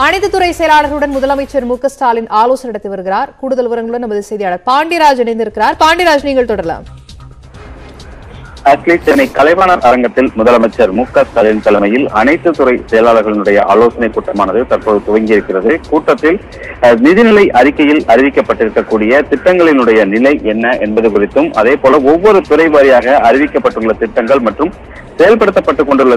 அனைத்து துறை செயலாளர்களுடன் முதலமைச்சர் மு ஸ்டாலின் ஆலோசனை நடத்தி வருகிறார். கூடுதல் விவரங்களுடன் நமது செய்தியாளர் பாண்டியராஜ் இணைந்திருக்கிறார். பாண்டியராஜ் நீங்கள் தொடரலாம். அட்லீஸ்ட் சென்னை கலைவாணர் அரங்கத்தில் முதலமைச்சர் மு க ஸ்டாலின் தலைமையில் அனைத்து துறை செயலாளர்களுடைய ஆலோசனை கூட்டமானது தற்போது துவங்கியிருக்கிறது கூட்டத்தில் நிதிநிலை அறிக்கையில் அறிவிக்கப்பட்டிருக்கக்கூடிய திட்டங்களினுடைய நிலை என்ன என்பது குறித்தும் அதே போல ஒவ்வொரு துறை வாரியாக அறிவிக்கப்பட்டுள்ள திட்டங்கள் மற்றும் செயல்படுத்தப்பட்டுக் கொண்டுள்ள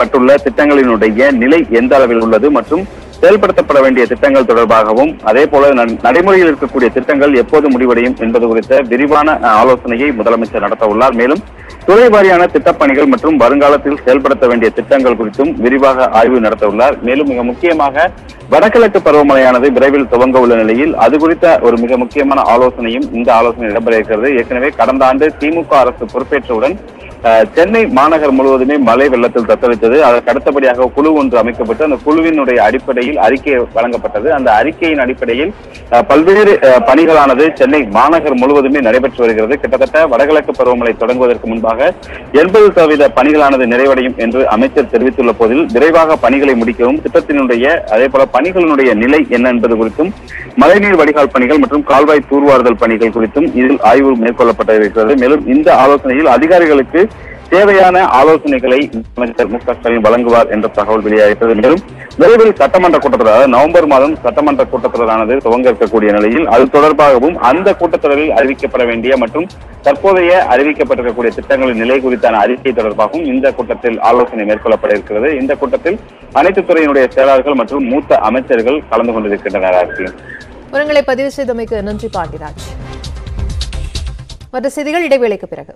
பட்டுள்ள திட்டங்களினுடைய நிலை எந்த அளவில் உள்ளது மற்றும் செயல்படுத்தப்பட வேண்டிய திட்டங்கள் தொடர்பாகவும் அதே போல நடைமுறையில் இருக்கக்கூடிய திட்டங்கள் எப்போது முடிவடையும் என்பது குறித்த விரிவான ஆலோசனையை முதலமைச்சர் நடத்த உள்ளார் மேலும் துறை வாரியான திட்டப்பணிகள் மற்றும் வருங்காலத்தில் செயல்படுத்த வேண்டிய திட்டங்கள் குறித்தும் விரிவாக ஆய்வு நடத்த உள்ளார் மேலும் மிக முக்கியமாக வடகிழக்கு பருவமழையானது விரைவில் துவங்க உள்ள நிலையில் அது குறித்த ஒரு மிக முக்கியமான ஆலோசனையும் இந்த ஆலோசனை இடம்பெற இருக்கிறது. ஏற்கனவே கடந்த ஆண்டு திமுக அரசு பொறுப்பேற்றவுடன் சென்னை மாநகர் முழுவதுமே மழை வெள்ளத்தில் தத்தளித்தது. அதற்கு அடுத்தபடியாக குழு ஒன்று அமைக்கப்பட்டு அந்த குழுவினுடைய அடிப்படையில் அறிக்கை வழங்கப்பட்டது. அந்த அறிக்கையின் அடிப்படையில் பல்வேறு பணிகளானது சென்னை மாநகர் முழுவதுமே நடைபெற்று வருகிறது. கிட்டத்தட்ட வடகிழக்கு பருவமழை தொடங்குவதற்கு முன்பாக எண்பது சதவீத பணிகளானது நிறைவடையும் என்று அமைச்சர் தெரிவித்துள்ள போதில் விரைவாக பணிகளை முடிக்கவும் திட்டத்தினுடைய அதே போல பணிகளினுடைய நிலை என்ன என்பது குறித்தும் மழைநீர் வடிகால் பணிகள் மற்றும் கால்வாய் தூர்வாறுதல் பணிகள் குறித்தும் இதில் ஆய்வு மேற்கொள்ளப்பட்டிருக்கிறது. மேலும் இந்த ஆலோசனையில் அதிகாரிகளுக்கு தேவையான ஆலோசனைகளை முதலமைச்சர் மு க ஸ்டாலின் வழங்குவார் என்ற தகவல் வெளியாகிறது மேலும் விரைவில் சட்டமன்ற கூட்டத்தொடர் அதாவது நவம்பர் மாதம் சட்டமன்ற கூட்டத்தொடரானது துவங்க இருக்கக்கூடிய நிலையில் அது தொடர்பாகவும் அந்த கூட்டத்தொடரில் அறிவிக்கப்பட வேண்டிய மற்றும் தற்போதைய அறிவிக்கப்பட்டிருக்கக்கூடிய திட்டங்களின் நிலை குறித்தான அறிக்கை தொடர்பாகவும் இந்த கூட்டத்தில் ஆலோசனை மேற்கொள்ளப்பட இருக்கிறது. இந்த கூட்டத்தில் அனைத்து துறையினுடைய செயலாளர்கள் மற்றும் மூத்த அமைச்சர்கள் கலந்து கொண்டிருக்கின்றனர். விவரங்களை பதிவு செய்தமைக்கு நன்றி பாண்டிராஜ் மற்ற செய்திகள் இடைவேளைக்கு பிறகு.